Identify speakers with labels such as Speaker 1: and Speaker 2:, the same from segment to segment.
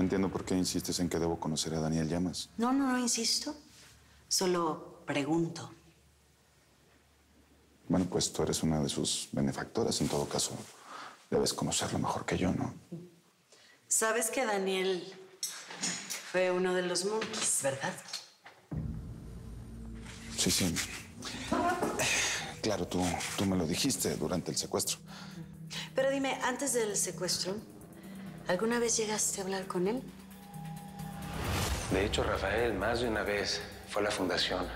Speaker 1: No entiendo por qué insistes en que debo conocer a Daniel Llamas.
Speaker 2: No, no, no insisto. Solo pregunto.
Speaker 1: Bueno, pues tú eres una de sus benefactoras. En todo caso, debes conocerlo mejor que yo, ¿no?
Speaker 2: Sabes que Daniel fue uno de los monkeys, ¿verdad?
Speaker 1: Sí, sí. Claro, tú, tú me lo dijiste durante el secuestro.
Speaker 2: Pero dime, antes del secuestro, ¿alguna vez llegaste a hablar con él?
Speaker 3: De hecho, Rafael más de una vez fue a la fundación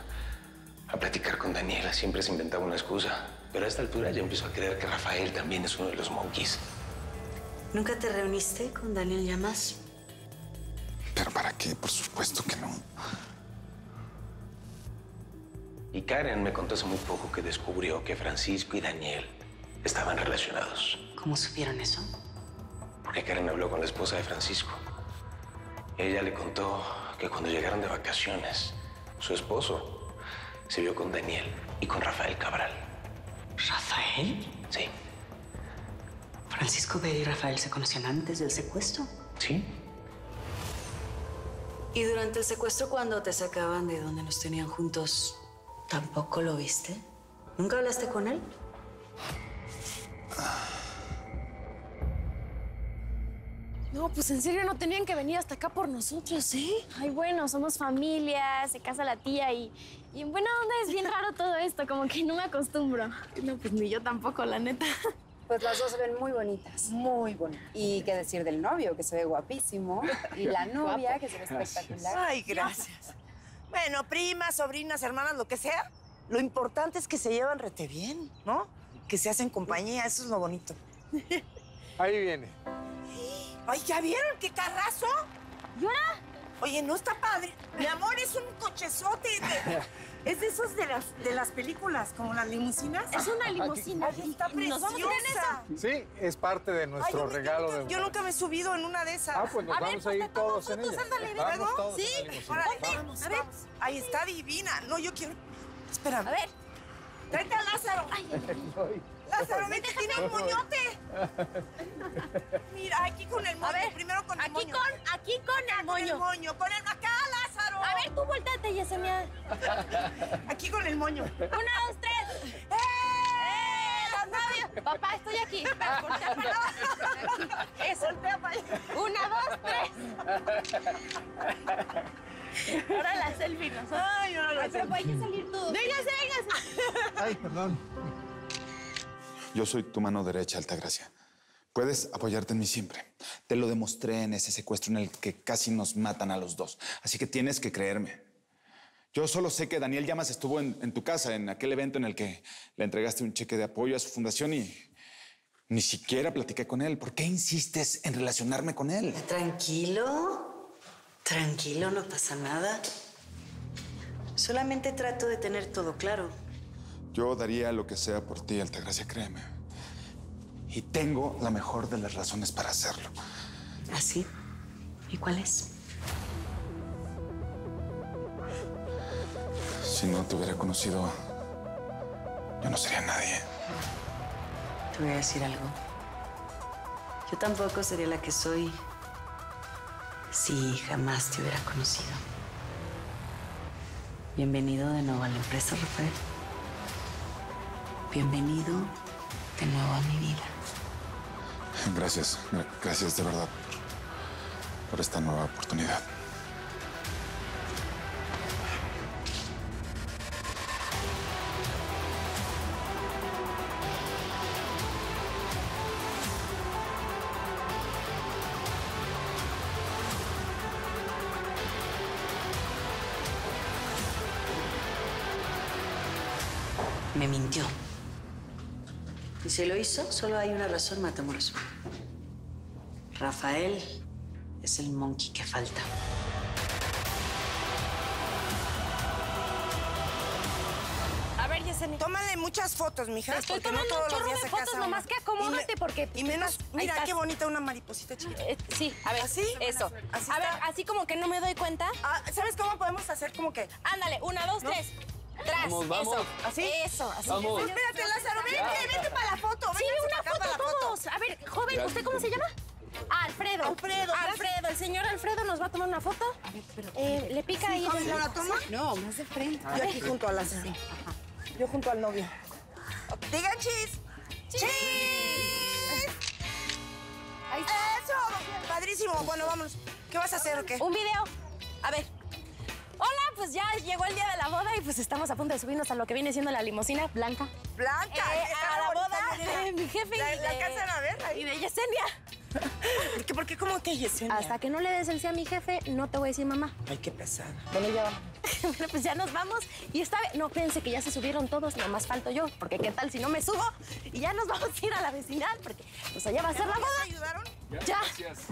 Speaker 3: a platicar con Daniela. Siempre se inventaba una excusa. Pero a esta altura ya empiezo a creer que Rafael también es uno de los monkeys.
Speaker 2: ¿Nunca te reuniste con Daniel Llamas?
Speaker 1: ¿Pero para qué? Por supuesto que no.
Speaker 3: Y Karen me contó hace muy poco que descubrió que Francisco y Daniel estaban relacionados.
Speaker 2: ¿Cómo supieron eso?
Speaker 3: Porque Karen habló con la esposa de Francisco. Ella le contó que cuando llegaron de vacaciones, su esposo se vio con Daniel y con Rafael Cabral.
Speaker 2: ¿Rafael?
Speaker 3: Sí,
Speaker 2: ¿Francisco Bell y Rafael se conocían antes del secuestro?
Speaker 3: sí.
Speaker 2: ¿Y durante el secuestro, cuando te sacaban de donde nos tenían juntos, tampoco lo viste? ¿Nunca hablaste con él?
Speaker 4: No, pues en serio no tenían que venir hasta acá por nosotros, ¿eh? Ay, bueno, somos familia, se casa la tía y, y en buena onda es bien raro todo esto, como que no me acostumbro. No, pues ni yo tampoco, la neta.
Speaker 5: Pues las dos se ven muy bonitas. Muy bonitas. Y qué decir del novio, que se ve guapísimo. Y la novia, que se ve espectacular.
Speaker 6: Ay, gracias. Bueno, primas, sobrinas, hermanas, lo que sea. Lo importante es que se llevan rete bien, ¿no? Que se hacen compañía, eso es lo bonito.
Speaker 7: Ahí viene.
Speaker 6: Ay, ¿ya vieron qué carrazo?
Speaker 4: ¿Y ahora?
Speaker 6: Oye, no está padre. Mi amor, es un cochezote. de- es de esos de las, de las películas, como las limusinas.
Speaker 4: Es una limusina.
Speaker 6: Ay, está
Speaker 4: ¿Y nos vamos a ir en
Speaker 6: preciosa.
Speaker 7: Sí, es parte de
Speaker 6: Ay,
Speaker 7: nuestro
Speaker 6: yo,
Speaker 7: regalo
Speaker 6: yo nunca,
Speaker 7: de.
Speaker 6: yo nunca me he subido en una de esas.
Speaker 7: Ah, pues nos
Speaker 4: A ver,
Speaker 7: vamos a
Speaker 4: pues,
Speaker 7: ir
Speaker 4: te tomo
Speaker 7: todos en ella.
Speaker 4: ándale,
Speaker 7: Vamos
Speaker 6: ¿luego?
Speaker 7: todos
Speaker 4: Sí.
Speaker 6: Órale,
Speaker 7: Vamos.
Speaker 6: vamos, vamos. Ahí está divina. No, yo quiero. Espérame.
Speaker 4: A ver.
Speaker 6: Tráete a Lázaro. Lázaro, vete, tiene un moñote. Mira, aquí con el moño.
Speaker 4: A ver,
Speaker 6: primero con el
Speaker 4: aquí
Speaker 6: moño.
Speaker 4: con, aquí con el
Speaker 6: Con el
Speaker 4: moño.
Speaker 6: moño. Con el acá, Lázaro.
Speaker 4: A ver, tú volteate, Yesenia.
Speaker 6: Aquí con el moño.
Speaker 4: Una, dos, tres. ¡Eh! ¡Los novios! Papá, estoy aquí. Espera, voltea para allá. Eso.
Speaker 6: Voltea para allá.
Speaker 4: Una, dos, tres. Ahora la selfie nosotros.
Speaker 6: Ay, ahora la
Speaker 4: Ay, pero
Speaker 6: selfie.
Speaker 4: hay que salir todos. Véngase, véngase.
Speaker 7: Ay, perdón.
Speaker 1: Yo soy tu mano derecha, Altagracia. Puedes apoyarte en mí siempre. Te lo demostré en ese secuestro en el que casi nos matan a los dos. Así que tienes que creerme. Yo solo sé que Daniel Llamas estuvo en, en tu casa, en aquel evento en el que le entregaste un cheque de apoyo a su fundación y ni siquiera platiqué con él. ¿Por qué insistes en relacionarme con él?
Speaker 2: Tranquilo, tranquilo, no pasa nada. Solamente trato de tener todo claro.
Speaker 1: Yo daría lo que sea por ti, Altagracia, créeme. Y tengo la mejor de las razones para hacerlo.
Speaker 2: ¿Así? ¿Y cuál es?
Speaker 1: Si no te hubiera conocido, yo no sería nadie.
Speaker 2: Te voy a decir algo. Yo tampoco sería la que soy si jamás te hubiera conocido. Bienvenido de nuevo a la empresa, Rafael. Bienvenido de nuevo a mi vida.
Speaker 1: Gracias, gra- gracias de verdad por esta nueva oportunidad.
Speaker 2: Me mintió. Y si lo hizo, solo hay una razón, Matamoros. Rafael es el monkey que falta.
Speaker 4: A ver, Yesenia.
Speaker 6: Tómale muchas fotos, mija.
Speaker 4: Te estoy
Speaker 6: porque no
Speaker 4: tomando
Speaker 6: todos
Speaker 4: un
Speaker 6: los
Speaker 4: chorro
Speaker 6: días
Speaker 4: de
Speaker 6: se
Speaker 4: fotos,
Speaker 6: casa
Speaker 4: nomás que acomódate porque
Speaker 6: Y menos, mira qué bonita una mariposita chiquita.
Speaker 4: Eh, sí, a ver.
Speaker 6: ¿Así?
Speaker 4: Eso.
Speaker 6: Así
Speaker 4: a ver, así como que no me doy cuenta.
Speaker 6: Ah, ¿Sabes cómo podemos hacer como que?
Speaker 4: Ándale, una, dos, tres. Tras.
Speaker 7: Vamos, vamos.
Speaker 4: Eso.
Speaker 6: ¿Así?
Speaker 4: Eso, así.
Speaker 7: Vamos.
Speaker 4: Eso.
Speaker 6: Espérate, Lázaro, vente, vente para la foto.
Speaker 4: Sí, una foto
Speaker 6: para
Speaker 4: todos. A ver, joven,
Speaker 7: Gracias,
Speaker 4: ¿usted cómo se llama? Alfredo.
Speaker 6: Alfredo,
Speaker 4: Alfredo. El señor Alfredo nos va a tomar una foto. Eh, ¿Le pica ahí?
Speaker 6: ¿Cómo la toma?
Speaker 5: No, más de frente.
Speaker 6: Yo aquí junto a la Yo junto al novio. Digan chis. ¡Chis! ¡Eso! Padrísimo. Bueno, vámonos. ¿Qué vas a hacer o qué?
Speaker 4: Un video. A ver. Pues ya llegó el día de la boda y pues estamos a punto de subirnos a lo que viene siendo la limusina blanca.
Speaker 6: Blanca.
Speaker 4: Eh,
Speaker 6: está
Speaker 4: a la boda de mi jefe
Speaker 6: La,
Speaker 4: y
Speaker 6: la
Speaker 4: de-
Speaker 6: alcanzan a ver ahí.
Speaker 4: Y de Yesenia.
Speaker 6: ¿Por qué? ¿Por qué? ¿Cómo que Yesenia?
Speaker 4: Hasta que no le des el sí a mi jefe, no te voy a decir mamá.
Speaker 6: Ay, qué pesada. Bueno, ya vamos.
Speaker 4: bueno, pues ya nos vamos. Y esta vez, no piense que ya se subieron todos, nomás falto yo. Porque qué tal si no me subo y ya nos vamos a ir a la vecindad, porque pues allá va a ser la
Speaker 6: ¿Ya
Speaker 4: boda.
Speaker 6: te ayudaron?
Speaker 4: Ya.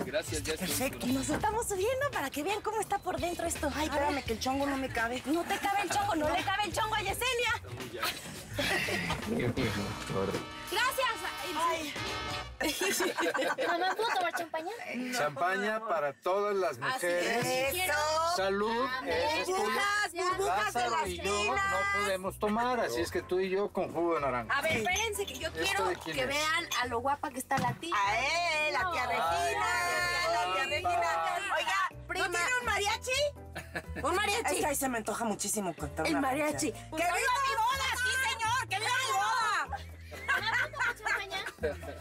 Speaker 8: Gracias, ya
Speaker 6: Perfecto.
Speaker 4: Y nos estamos subiendo para que vean cómo está por dentro esto.
Speaker 6: Ay,
Speaker 4: A ver.
Speaker 6: espérame, que el chongo no me cabe.
Speaker 4: No te cabe el chongo, no le cabe el chongo a Yesenia. Gracias.
Speaker 6: Ay,
Speaker 4: Mamá, ¿puedo tomar champaña?
Speaker 7: Champaña para todas las mujeres.
Speaker 6: eso.
Speaker 7: Salud. es.
Speaker 6: Burbujas, burbujas de las
Speaker 7: y yo no podemos tomar, así es que tú y yo con jugo de naranja.
Speaker 4: A ver, espérense que yo quiero que
Speaker 7: es?
Speaker 4: vean a lo guapa que está la tía.
Speaker 6: A él, la tía Regina. La tía Regina. Oiga,
Speaker 4: Prima.
Speaker 6: ¿no tiene un mariachi?
Speaker 4: Un mariachi.
Speaker 6: Es que ahí se me antoja muchísimo contar
Speaker 4: El
Speaker 6: una
Speaker 4: mariachi.
Speaker 6: ¡Que viva mi boda!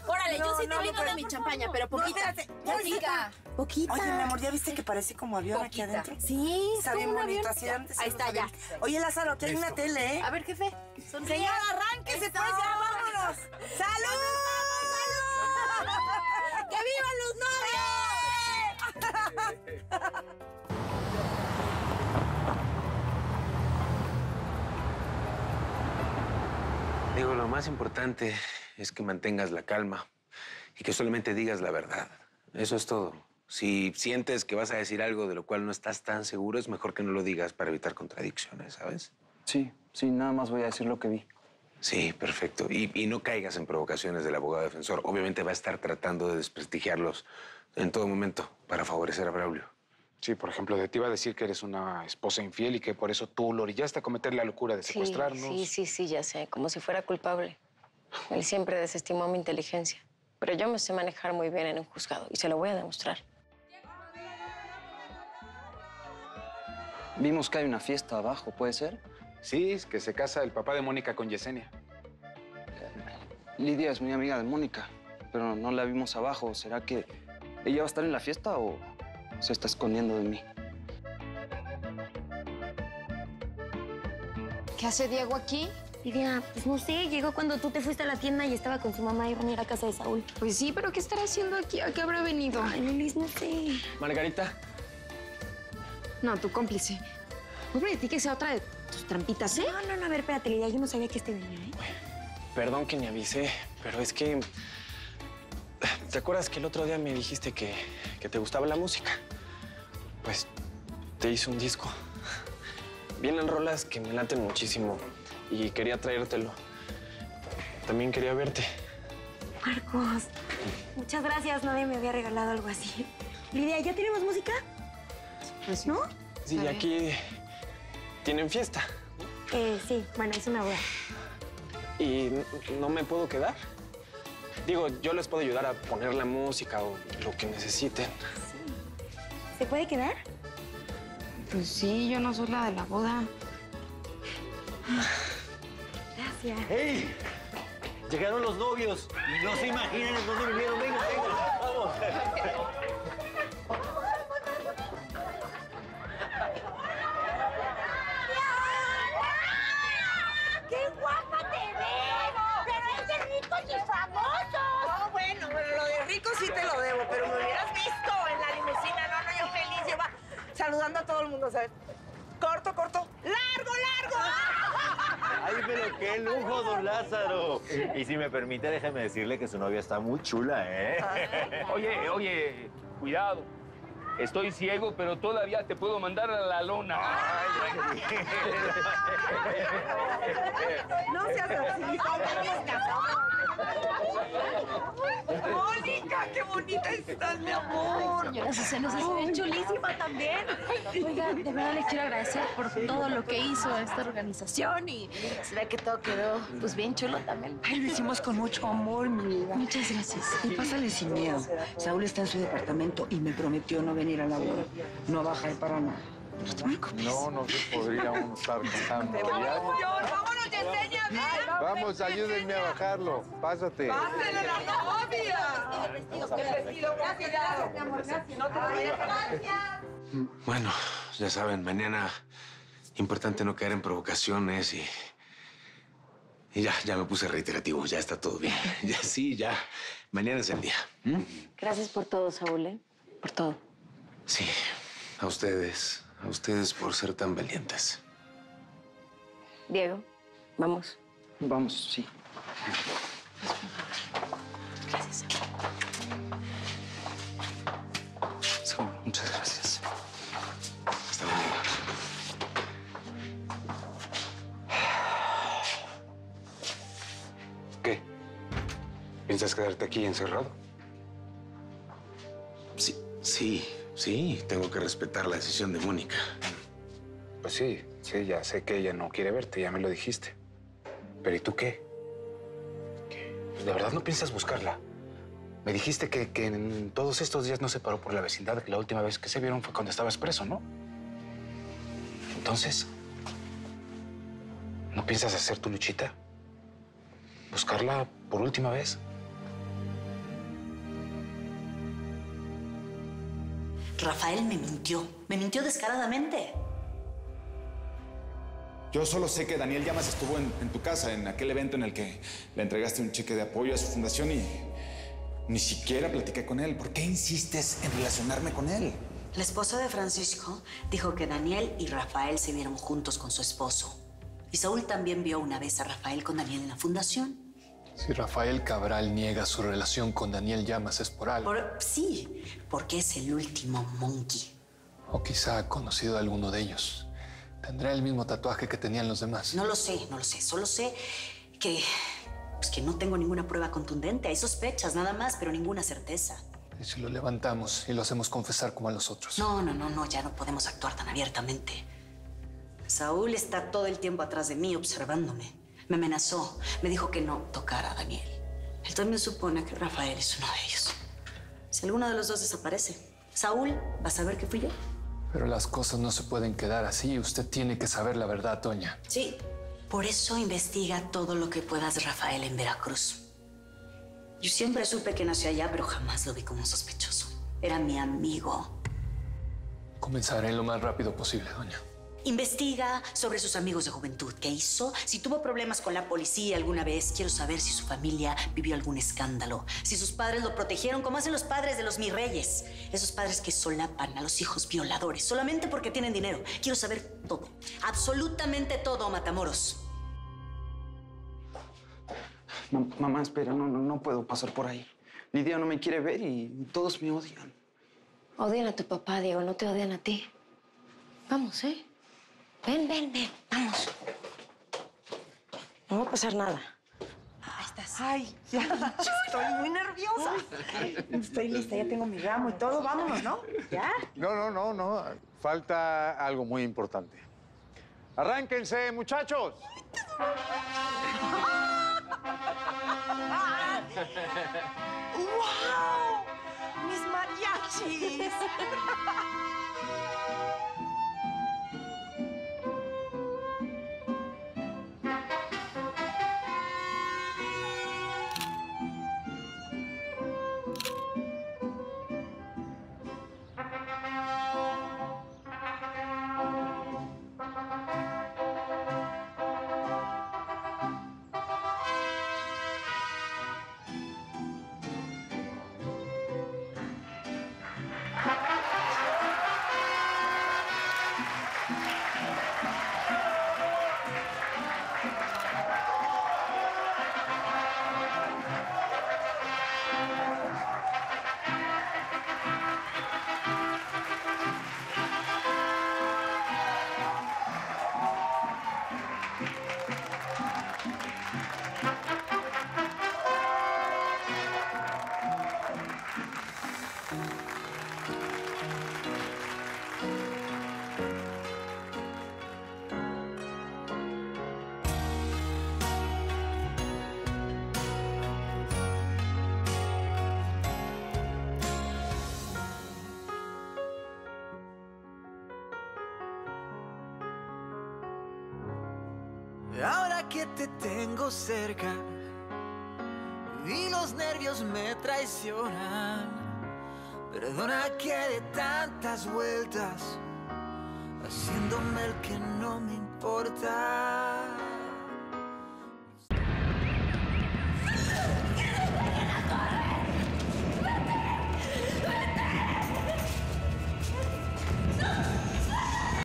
Speaker 4: Órale, yo sí
Speaker 6: no,
Speaker 4: te brindo de mi champaña, pero
Speaker 6: No,
Speaker 4: poquita.
Speaker 6: espérate, Mónica.
Speaker 4: Poquita.
Speaker 6: Oye, mi amor, ¿ya viste que parece como avión aquí adentro?
Speaker 4: Sí,
Speaker 6: Está bien bonito, así antes.
Speaker 4: Ahí está, ya.
Speaker 6: Oye, Lázaro, aquí hay una tele, ¿eh?
Speaker 4: A ver, jefe. sonríe.
Speaker 6: Señor, arránquese, pues, ya vámonos. ¡Salud! ¡Que vivan los novios!
Speaker 3: Digo, lo más importante es que mantengas la calma y que solamente digas la verdad. Eso es todo. Si sientes que vas a decir algo de lo cual no estás tan seguro, es mejor que no lo digas para evitar contradicciones, ¿sabes?
Speaker 8: Sí, sí, nada más voy a decir lo que vi.
Speaker 3: Sí, perfecto. Y, y no caigas en provocaciones del abogado defensor. Obviamente va a estar tratando de desprestigiarlos en todo momento para favorecer a Braulio.
Speaker 9: Sí, por ejemplo, de ti iba a decir que eres una esposa infiel y que por eso tú lo orillaste a cometer la locura de
Speaker 10: Sí,
Speaker 9: secuestrarnos.
Speaker 10: sí, sí, sí, ya sé, como si fuera culpable. Él siempre desestimó mi inteligencia, pero yo me sé manejar muy bien en un juzgado y se lo voy a demostrar.
Speaker 8: Vimos que hay una fiesta abajo, ¿puede ser?
Speaker 9: Sí, es que se casa el papá de Mónica con Yesenia.
Speaker 8: Lidia es muy amiga de Mónica, pero no la vimos abajo. ¿Será que ella va a estar en la fiesta o se está escondiendo de mí?
Speaker 11: ¿Qué hace Diego aquí?
Speaker 4: Lidia, pues no sé, llegó cuando tú te fuiste a la tienda y estaba con su mamá y iban a ir a casa de Saúl.
Speaker 11: Pues sí, pero ¿qué estará haciendo aquí? ¿A qué habrá venido?
Speaker 4: Ay, Luis, no sé.
Speaker 12: Margarita,
Speaker 11: No, tu cómplice. Pobre de ti que sea otra de tus trampitas, ¿eh?
Speaker 4: No, no, no, a ver, espérate, Lidia, yo no sabía que este venía, ¿eh?
Speaker 12: perdón que ni avisé, pero es que... ¿Te acuerdas que el otro día me dijiste que, que te gustaba la música? Pues te hice un disco. Vienen rolas que me laten muchísimo y quería traértelo. También quería verte.
Speaker 4: Marcos, muchas gracias, nadie me había regalado algo así. Lidia, ¿ya tenemos música? ¿No?
Speaker 12: Sí, y aquí tienen fiesta
Speaker 4: Eh, sí, bueno, es una boda.
Speaker 12: y no me puedo quedar. Digo, yo les puedo ayudar a poner la música o lo que necesiten.
Speaker 4: ¿Se puede quedar?
Speaker 11: Pues sí, yo no soy la de la boda.
Speaker 4: Gracias.
Speaker 13: ¡Ey! Llegaron los novios y no se imaginan dónde vinieron. Venga, venga, vamos.
Speaker 6: ¡Qué guapa te ves! ¡Pero es de ricos y famosos! No, bueno, bueno, lo de ricos sí te lo debo, pero me hubieras visto en la limusina. No, no, yo feliz, yo va saludando a todo el mundo, ¿sabes?
Speaker 13: Qué lujo, don Lázaro. Y si me permite, déjeme decirle que su novia está muy chula, ¿eh?
Speaker 14: Oye, oye, cuidado. Estoy ciego, pero todavía te puedo mandar a la lona.
Speaker 6: No seas así. Mónica, qué bonita estás, mi amor.
Speaker 4: Señora Susana, se ve chulísima también.
Speaker 11: Oiga, de verdad le quiero agradecer por todo lo que hizo esta organización y se ve que todo quedó pues bien chulo también.
Speaker 15: Ay, lo hicimos con mucho amor, mi vida.
Speaker 11: Muchas gracias.
Speaker 15: Y pásale sin miedo. Saúl está en su departamento y me prometió no
Speaker 6: venir a la boda. No baja de para nada.
Speaker 7: No, no se podría uno estar contando.
Speaker 6: ¡Vámonos, John! ¡Vámonos!
Speaker 7: Vamos, ayúdenme a bajarlo. Pásate.
Speaker 6: ¡Pásale la novia! El vestido, con cuidado. No te vayas.
Speaker 3: Bueno, ya saben, mañana importante no caer en provocaciones y. Y ya, ya me puse reiterativo, ya está todo bien. Ya sí, ya. Mañana es el día. ¿m?
Speaker 10: Gracias por todo, Saúl, ¿eh? Por todo.
Speaker 3: Sí, a ustedes, a ustedes por ser tan valientes.
Speaker 10: Diego, vamos.
Speaker 8: Vamos, sí.
Speaker 10: Gracias.
Speaker 8: Seguro, muchas gracias.
Speaker 3: Hasta mañana. ¿Qué? ¿Piensas quedarte aquí encerrado? Sí, sí, sí. Tengo que respetar la decisión de Mónica.
Speaker 9: Pues sí, sí, ya sé que ella no quiere verte, ya me lo dijiste. Pero ¿y tú qué? Pues, ¿De verdad no piensas buscarla? Me dijiste que, que en todos estos días no se paró por la vecindad, que la última vez que se vieron fue cuando estabas preso, ¿no? Entonces, ¿no piensas hacer tu luchita? ¿Buscarla por última vez?
Speaker 2: Rafael me mintió. Me mintió descaradamente.
Speaker 1: Yo solo sé que Daniel Llamas estuvo en, en tu casa, en aquel evento en el que le entregaste un cheque de apoyo a su fundación y ni siquiera platiqué con él. ¿Por qué insistes en relacionarme con él?
Speaker 2: La esposa de Francisco dijo que Daniel y Rafael se vieron juntos con su esposo. Y Saúl también vio una vez a Rafael con Daniel en la fundación.
Speaker 15: Si Rafael Cabral niega su relación con Daniel Llamas es por algo.
Speaker 2: Por- sí, porque es el último monkey.
Speaker 15: O quizá ha conocido a alguno de ellos. Tendrá el mismo tatuaje que tenían los demás.
Speaker 2: No lo sé, no lo sé. Solo sé que, pues que no tengo ninguna prueba contundente. Hay sospechas nada más, pero ninguna certeza.
Speaker 15: Y si lo levantamos y lo hacemos confesar como a los otros.
Speaker 2: No, no, no, no, ya no podemos actuar tan abiertamente. Saúl está todo el tiempo atrás de mí observándome. Me amenazó, me dijo que no tocara a Daniel. Él también supone que Rafael es uno de ellos. Si alguno de los dos desaparece, Saúl va a saber que fui yo.
Speaker 15: Pero las cosas no se pueden quedar así. Usted tiene que saber la verdad, Toña.
Speaker 2: Sí, por eso investiga todo lo que puedas Rafael en Veracruz. Yo siempre supe que nació allá, pero jamás lo vi como sospechoso. Era mi amigo.
Speaker 15: Comenzaré lo más rápido posible, Doña.
Speaker 2: Investiga sobre sus amigos de juventud. ¿Qué hizo? Si tuvo problemas con la policía alguna vez, quiero saber si su familia vivió algún escándalo. Si sus padres lo protegieron, como hacen los padres de los mi reyes. Esos padres que solapan a los hijos violadores solamente porque tienen dinero. Quiero saber todo. Absolutamente todo, Matamoros.
Speaker 8: Ma- mamá, espera, no, no, no puedo pasar por ahí. Lidia no me quiere ver y todos me odian.
Speaker 10: Odian a tu papá, Diego, no te odian a ti. Vamos, ¿eh? Ven, ven, ven, vamos. No va a pasar nada.
Speaker 6: Ahí estás. Ay, ya. Estoy muy nerviosa. Estoy lista, ya tengo mi ramo y todo. Vámonos, ¿no? ¿Ya?
Speaker 7: No, no, no, no. Falta algo muy importante. Arránquense, muchachos.
Speaker 6: ¡Wow! ¡Mis mariachis!
Speaker 16: Que te tengo cerca y los nervios me traicionan. Perdona que de tantas vueltas, haciéndome el que no me importa.